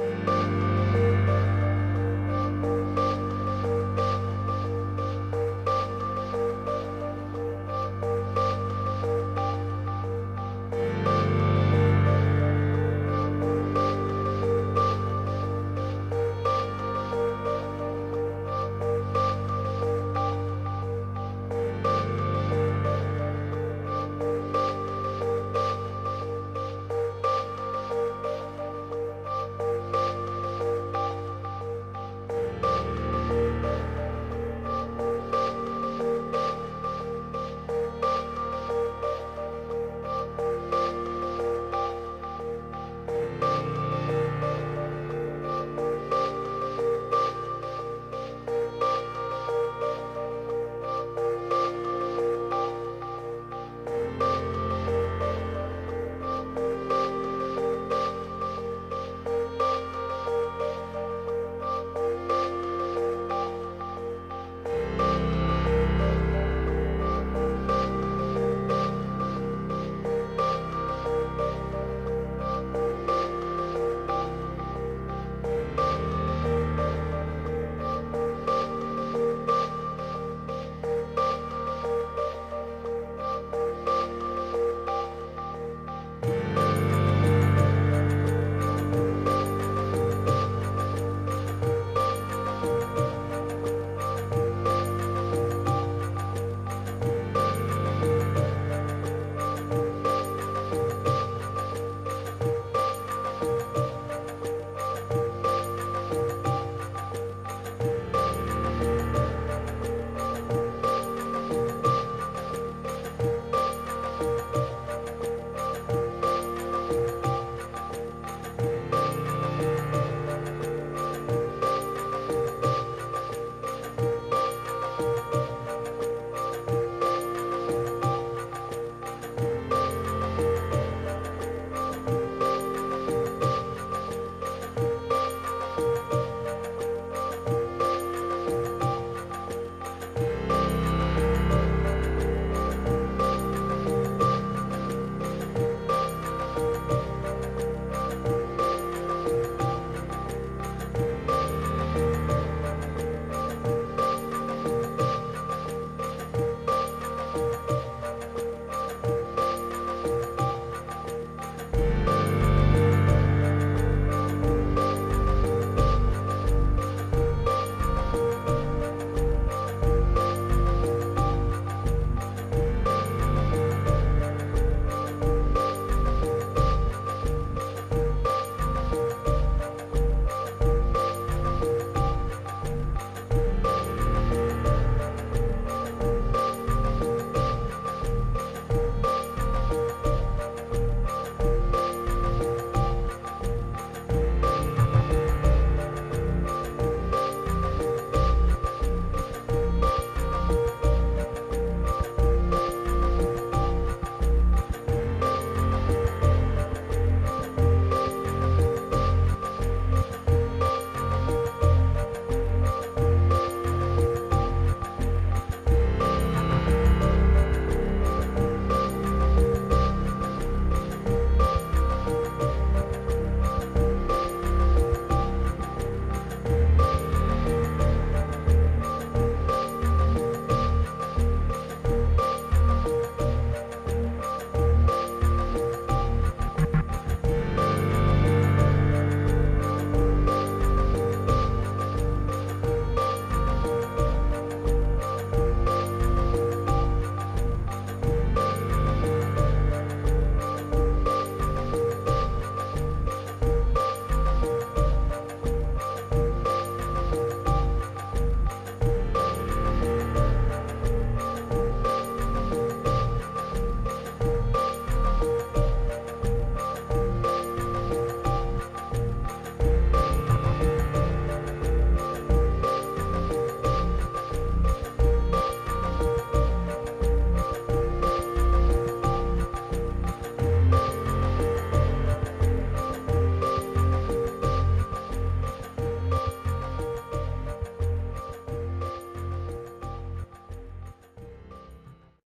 Bye.